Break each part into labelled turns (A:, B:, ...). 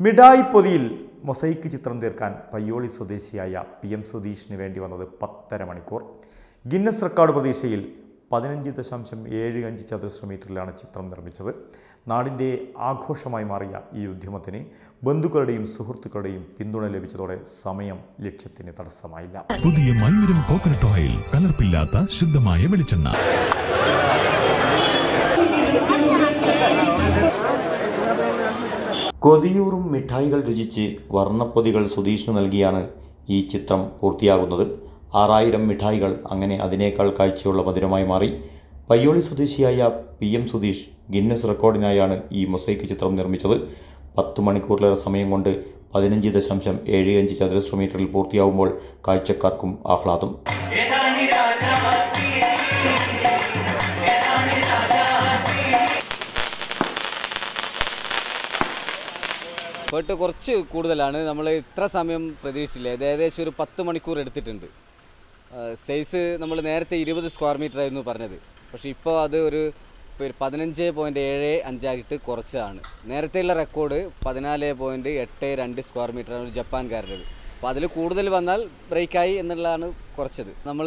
A: മിഠായി പൊതിയിൽ മൊസൈക്ക് ചിത്രം തീർക്കാൻ പയ്യോളി സ്വദേശിയായ പി എം സുധീഷിന് വേണ്ടി വന്നത് പത്തര മണിക്കൂർ. ഗിന്നസ് റെക്കോർഡ് പ്രതീക്ഷയിൽ പതിനഞ്ച് ദശാംശം ഏഴ് അഞ്ച് ചതുരശ്ര മീറ്ററിലാണ് ചിത്രം നിർമ്മിച്ചത്. നാടിന്റെ ആഘോഷമായി മാറിയ ഈ ഉദ്യമത്തിന് ബന്ധുക്കളുടെയും സുഹൃത്തുക്കളുടെയും പിന്തുണ ലഭിച്ചതോടെ സമയം ലക്ഷ്യത്തിന് തടസ്സമായില്ല.
B: പുതിയ മയൂരം കോക്കനട്ട് ഓയിൽ കലർപ്പില്ലാത്ത ശുദ്ധമായ വെളിച്ചെണ്ണ.
C: കൊതിയൂറും മിഠായികൾ രുചിച്ച് വർണപ്പൊതികൾ സുധീഷിന് നൽകിയാണ് ഈ ചിത്രം പൂർത്തിയാകുന്നത്. ആറായിരം മിഠായികൾ അങ്ങനെ അതിനേക്കാൾ കാഴ്ചയുള്ള മധുരമായി മാറി. പയ്യോളി സ്വദേശിയായ പി എം സുധീഷ് ഗിന്നസ് റെക്കോർഡിനായാണ് ഈ മൊസൈക്ക് ചിത്രം നിർമ്മിച്ചത്. പത്ത് മണിക്കൂറിലേറെ സമയം കൊണ്ട് പതിനഞ്ച് ദശാംശം ഏഴ് അഞ്ച് ചതുരശ്ര മീറ്ററിൽ പൂർത്തിയാവുമ്പോൾ കാഴ്ചക്കാർക്കും ആഹ്ലാദം.
D: പോയിട്ട് കുറച്ച് കൂടുതലാണ്. നമ്മൾ ഇത്ര സമയം പ്രതീക്ഷിച്ചില്ല. ഇത് ഏകദേശം ഒരു പത്ത് മണിക്കൂർ എടുത്തിട്ടുണ്ട്. സൈസ് നമ്മൾ നേരത്തെ ഇരുപത് സ്ക്വയർ മീറ്റർ ആയിരുന്നു പറഞ്ഞത്. പക്ഷേ ഇപ്പോൾ അത് ഒരു പതിനഞ്ച് പോയിന്റ് ഏഴ് അഞ്ചായിട്ട് കുറച്ചതാണ് നേരത്തെയുള്ള റെക്കോർഡ് പതിനാല് പോയിന്റ് എട്ട് രണ്ട് സ്ക്വയർ മീറ്ററാണ് ഒരു ജപ്പാൻകാരുടേത്. അപ്പോൾ അതിൽ കൂടുതൽ വന്നാൽ ബ്രേക്കായി എന്നുള്ളതാണ് കുറച്ചത്. നമ്മൾ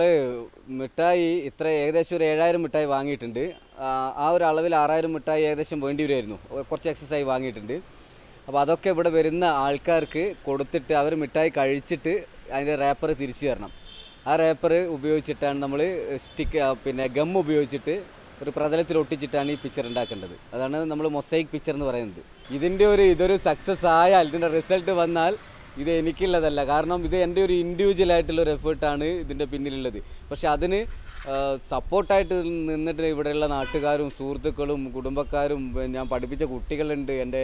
D: മിഠായി ഇത്ര ഏകദേശം ഒരു ഏഴായിരം മിഠായി വാങ്ങിയിട്ടുണ്ട്. ആ, ഒരു അളവിൽ ആറായിരം മിഠായി ഏകദേശം വേണ്ടി വരുമായിരുന്നു കുറച്ച് എക്സസൈസ് വാങ്ങിയിട്ടുണ്ട്. അപ്പോൾ അതൊക്കെ ഇവിടെ വരുന്ന ആൾക്കാർക്ക് കൊടുത്തിട്ട് അവർ മിഠായി കഴിച്ചിട്ട് അതിന്റെ റേപ്പർ തിരിച്ചു തരണം. ആ റേപ്പർ ഉപയോഗിച്ചിട്ടാണ് നമ്മൾ സ്റ്റിക്ക് പിന്നെ ഗം ഉപയോഗിച്ചിട്ട് ഒരു പ്രതലത്തിൽ ഒട്ടിച്ചിട്ടാണ് ഈ പിക്ചർ ഉണ്ടാക്കേണ്ടത്. അതാണ് നമ്മൾ മൊസൈക്ക് പിക്ചർ എന്ന് പറയുന്നത്. ഇതിന്റെ ഒരു ഇതൊരു സക്സസ് ആയാൽ ഇതിന്റെ റിസൾട്ട് വന്നാൽ ഇത് എനിക്കുള്ളതല്ല. കാരണം ഇത് എന്റെ ഒരു ഇൻഡിവിജ്വൽ ആയിട്ടുള്ള ഒരു എഫേർട്ടാണ് ഇതിന്റെ പിന്നിലുള്ളത്. പക്ഷെ അതിന് സപ്പോർട്ടായിട്ട് നിന്നിട്ട് ഇവിടെയുള്ള നാട്ടുകാരും സുഹൃത്തുക്കളും കുടുംബക്കാരും ഞാൻ പഠിപ്പിച്ച കുട്ടികളുണ്ട്. എന്റെ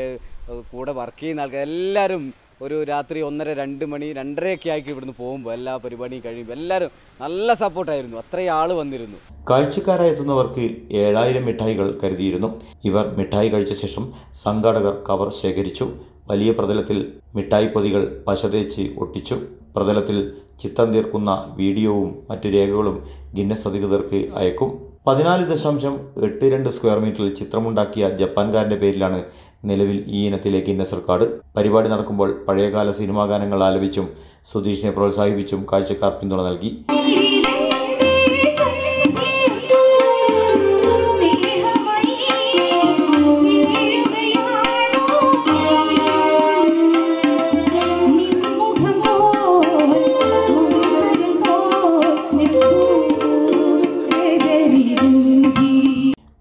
D: കൂടെ വർക്ക് ചെയ്യുന്ന ആൾക്കാർ എല്ലാവരും ഒരു രാത്രി ഒന്നര രണ്ട് മണി രണ്ടരയൊക്കെ ആക്കി ഇവിടുന്ന് പോകുമ്പോൾ എല്ലാ പരിപാടിയും കഴിയുമ്പോൾ എല്ലാവരും നല്ല സപ്പോർട്ടായിരുന്നു അത്രയും ആൾ വന്നിരുന്നു.
C: കാഴ്ചക്കാരായെത്തുന്നവർക്ക് ഏഴായിരം മിഠായികൾ കരുതിയിരുന്നു. ഇവർ മിഠായി കഴിച്ച ശേഷം സംഘാടകർ കവർ ശേഖരിച്ചു. വലിയ പ്രതലത്തിൽ മിഠായി പൊതികൾ പശതേച്ച് ഒട്ടിച്ചു. പ്രതലത്തിൽ ചിത്രം തീർക്കുന്ന വീഡിയോവും മറ്റു രേഖകളും ഗിന്നസ് അധികൃതർക്ക് അയക്കും. പതിനാല് ദശാംശം എട്ട് രണ്ട് സ്ക്വയർ മീറ്ററിൽ ചിത്രമുണ്ടാക്കിയ ജപ്പാൻകാരന്റെ പേരിലാണ് നിലവിൽ ഈ ഇനത്തിലെ ഗിന്നസ് റെക്കോർഡ്. പരിപാടി നടക്കുമ്പോൾ പഴയകാല സിനിമാ ഗാനങ്ങൾ ആലപിച്ചും സുധീഷിനെ പ്രോത്സാഹിപ്പിച്ചും കാഴ്ചക്കാർ പിന്തുണ നൽകി.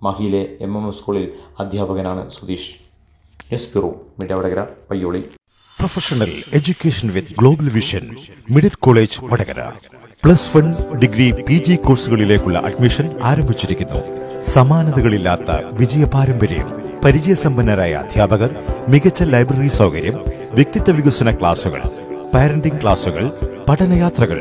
C: മഹിയിലെ എം എം സ്കൂളിൽ അധ്യാപകനാണ് സുധീഷ്. എസ് പിറു മിടവടകര Payyoli
E: professional education with global vision middle college Vadakara. Plus one degree P G കോഴ്സുകളിലേക്കുള്ള admission ആരംഭിച്ചിരിക്കുന്നു. സമാനതകളില്ലാത്ത വിജയ പാരമ്പര്യം പരിചയസമ്പന്നരായ അധ്യാപകർ മികച്ച ലൈബ്രറി സൗകര്യം വ്യക്തിത്വ വികസന ക്ലാസുകൾ പാരന്റിംഗ് ക്ലാസുകൾ പഠനയാത്രകൾ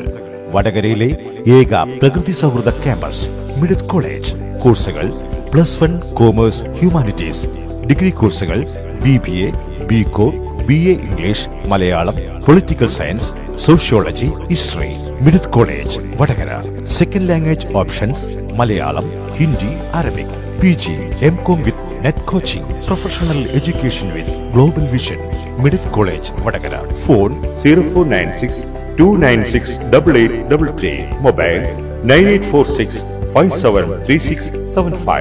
E: വടകരയിലെ ഏക പ്രകൃതി സൗഹൃദ ക്യാമ്പസ് മിഡിൽ കോളേജ് കോഴ്സുകൾ plus one commerce humanities. Degree കോഴ്സുകൾ B B A B com B A English Malayalam political science sociology history. മിഡിറ്റ് college Vadakara. Second language options Malayalam Hindi Arabic. P G M com with net coaching professional education with global vision. മിഡിറ്റ് college Vadakara. Phone zero four nine six two nine six double eight double three mobile nine eight four six five seven three six seven five.